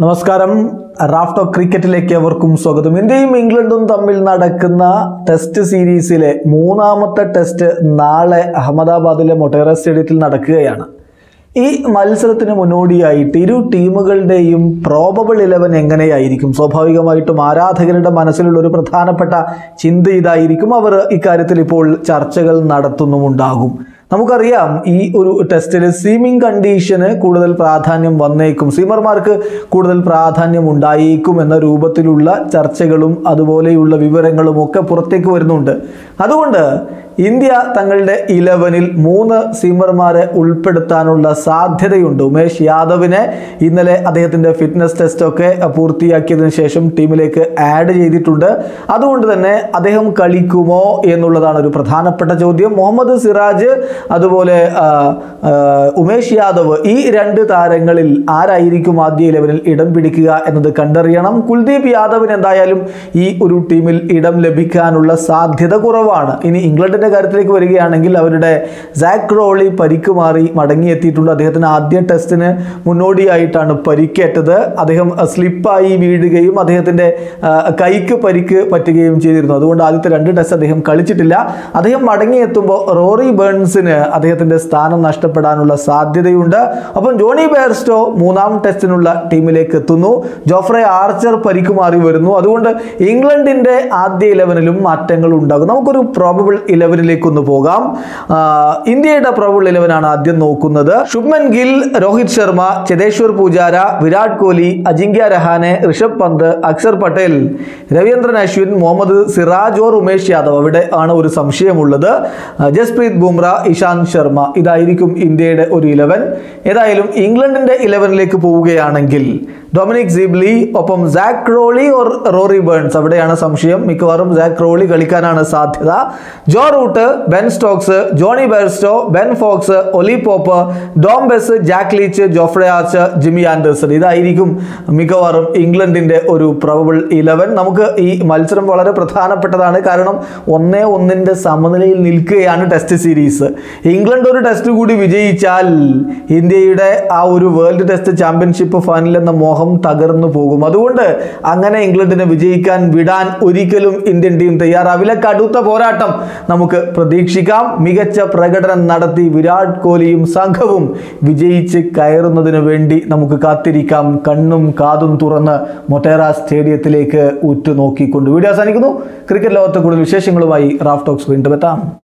നമസ്കാരം. റാഫ്റ്റോ ക്രിക്കറ്റിലേക്ക് അവർക്കും സ്വാഗതം. ഇന്ത്യയും ഇംഗ്ലണ്ടും തമ്മിൽ നടക്കുന്ന ടെസ്റ്റ് സീരീസിലെ മൂന്നാമത്തെ ടെസ്റ്റ് നാളെ അഹമ്മദാബാദിലെ മൊട്ടേറ സ്റ്റേഡിയത്തിൽ നടക്കുകയാണ്. ഈ മത്സരത്തിന് മുന്നോടിയായിട്ട് ഇരു ടീമുകളുടെയും പ്രോബബിൾ ഇലവൻ എങ്ങനെയായിരിക്കും? സ്വാഭാവികമായിട്ടും ആരാധകരുടെ മനസ്സിലുള്ള ഒരു പ്രധാനപ്പെട്ട ചിന്ത ഇതായിരിക്കും. അവർ ഇക്കാര്യത്തിൽ ഇപ്പോൾ ചർച്ചകൾ നടത്തുന്നുമുണ്ടാകും. നമുക്കറിയാം ഈ ഒരു ടെസ്റ്റിൽ സീമിംഗ് കണ്ടീഷന് കൂടുതൽ പ്രാധാന്യം വന്നേക്കും. സീമർമാർക്ക് കൂടുതൽ പ്രാധാന്യം ഉണ്ടായേക്കും എന്ന രൂപത്തിലുള്ള ചർച്ചകളും അതുപോലെയുള്ള വിവരങ്ങളും ഒക്കെ പുറത്തേക്ക് വരുന്നുണ്ട്. അതുകൊണ്ട് ഇന്ത്യ തങ്ങളുടെ ഇലവനിൽ മൂന്ന് സീമർമാരെ ഉൾപ്പെടുത്താനുള്ള സാധ്യതയുണ്ട്. ഉമേഷ് യാദവിനെ ഇന്നലെ അദ്ദേഹത്തിന്റെ ഫിറ്റ്നസ് ടെസ്റ്റൊക്കെ പൂർത്തിയാക്കിയതിനു ശേഷം ടീമിലേക്ക് ആഡ് ചെയ്തിട്ടുണ്ട്. അതുകൊണ്ട് തന്നെ അദ്ദേഹം കളിക്കുമോ എന്നുള്ളതാണ് ഒരു പ്രധാനപ്പെട്ട ചോദ്യം. മുഹമ്മദ് സിറാജ് അതുപോലെ ഉമേഷ് യാദവ് ഈ രണ്ട് താരങ്ങളിൽ ആരായിരിക്കും ആദ്യ ഇലവനിൽ ഇടം പിടിക്കുക എന്നത് കണ്ടറിയണം. കുൽദീപ് യാദവിന് എന്തായാലും ഈ ഒരു ടീമിൽ ഇടം ലഭിക്കാനുള്ള സാധ്യത കുറവാണ്. ഇനി ഇംഗ്ലണ്ടിന്റെ കാര്യത്തിലേക്ക് വരികയാണെങ്കിൽ അവരുടെ സാക് റോളി പരിക്ക് മാറി മടങ്ങിയെത്തിയിട്ടുണ്ട്. അദ്ദേഹത്തിന് ആദ്യ ടെസ്റ്റിന് മുന്നോടിയായിട്ടാണ് പരിക്കേറ്റത്. അദ്ദേഹം സ്ലിപ്പായി വീഴുകയും അദ്ദേഹത്തിന്റെ ആ, കൈക്ക് പരിക്ക് പറ്റുകയും ചെയ്തിരുന്നു. അതുകൊണ്ട് ആദ്യത്തെ രണ്ട് ടെസ്റ്റ് അദ്ദേഹം കളിച്ചിട്ടില്ല. അദ്ദേഹം മടങ്ങിയെത്തുമ്പോൾ റോറി ബേൺസിന് അദ്ദേഹത്തിന്റെ സ്ഥാനം നഷ്ടപ്പെടാനുള്ള സാധ്യതയുണ്ട്. അപ്പം ജോണി ബെയർസ്റ്റോ മൂന്നാം ടെസ്റ്റിനുള്ള ടീമിലേക്ക് എത്തുന്നു. ജോഫ്രെ ആർച്ചർ പരിക്ക് മാറി വരുന്നു. അതുകൊണ്ട് ഇംഗ്ലണ്ടിന്റെ ആദ്യ ഇലവനിലും മാറ്റങ്ങൾ ഉണ്ടാകും നമുക്കൊരു പ്രോബബിൾ ഇലവനിലേക്ക് ഒന്ന് പോകാം. ഇന്ത്യയുടെ പ്രബിൾ ഇലവനാണ് ആദ്യം നോക്കുന്നത്. ശുഭ്മൻ ഗിൽ രോഹിത് ശർമ്മ ചെതേശ്വർ പൂജാര വിരാട് കോഹ്ലി അജിങ്ക്യ രഹാനെ ഋഷഭ് പന്ത് അക്ഷർ പട്ടേൽ രവീന്ദ്രൻ അശ്വിൻ മുഹമ്മദ് സിറാജ് ഓർ ഉമേഷ് യാദവ്. അവിടെ ആണ് ഒരു സംശയമുള്ളത്. ജസ്പ്രീത് ബുംറ ഇഷാന്ത് ശർമ്മ. ഇതായിരിക്കും ഇന്ത്യയുടെ ഒരു ഇലവൻ ഏതായാലും ഇംഗ്ലണ്ടിന്റെ ഇലവനിലേക്ക് പോവുകയാണെങ്കിൽ ഡൊമിനിക് സിബ്ലി ഒപ്പം Zak Crawley or Rory Burns അവിടെയാണ് സംശയം. മിക്കവാറും സാക് റോളി കളിക്കാനാണ് സാധ്യത. Joe Root Ben Stokes Jonny Bairstow Ben Foakes Ollie Pope Dom Bess Jack Leach Jofra Archer Jimmy Anderson ഇതായിരിക്കും മിക്കവാറും ഇംഗ്ലണ്ടിന്റെ ഒരു പ്രബിൾ ഇലവൻ നമുക്ക് ഈ മത്സരം വളരെ പ്രധാനപ്പെട്ടതാണ്. കാരണം ഒന്നേ ഒന്നിന്റെ സമനിലയിൽ നിൽക്കുകയാണ് ടെസ്റ്റ് സീരീസ് ഇംഗ്ലണ്ട് ഒരു ടെസ്റ്റ് കൂടി വിജയിച്ചാൽ ഇന്ത്യയുടെ ആ ഒരു വേൾഡ് ടെസ്റ്റ് ചാമ്പ്യൻഷിപ്പ് ഫൈനൽ എന്ന മോഹം തകർന്നു പോകും. അതുകൊണ്ട് അങ്ങനെ ഇംഗ്ലണ്ടിനെ വിജയിക്കാൻ വിടാൻ ഒരിക്കലും ഇന്ത്യൻ ടീം തയ്യാറാവില്ല. കടുത്ത പോരാട്ടം നമുക്ക് പ്രതീക്ഷിക്കാം. മികച്ച പ്രകടനം നടത്തി വിരാട് കോഹ്ലിയും സംഘവും വിജയിച്ച് കയറുന്നതിന് വേണ്ടി നമുക്ക് കാത്തിരിക്കാം. കണ്ണും കാതും തുറന്ന് മൊട്ടേറ സ്റ്റേഡിയത്തിലേക്ക് ഉറ്റുനോക്കിക്കൊണ്ട്. വീഡിയോ അവസാനിക്കുന്നു. ക്രിക്കറ്റ് ലോകത്തെ കൂടുതൽ വിശേഷങ്ങളുമായി റാഫ് ടോക്സ് വീണ്ടും എത്താം.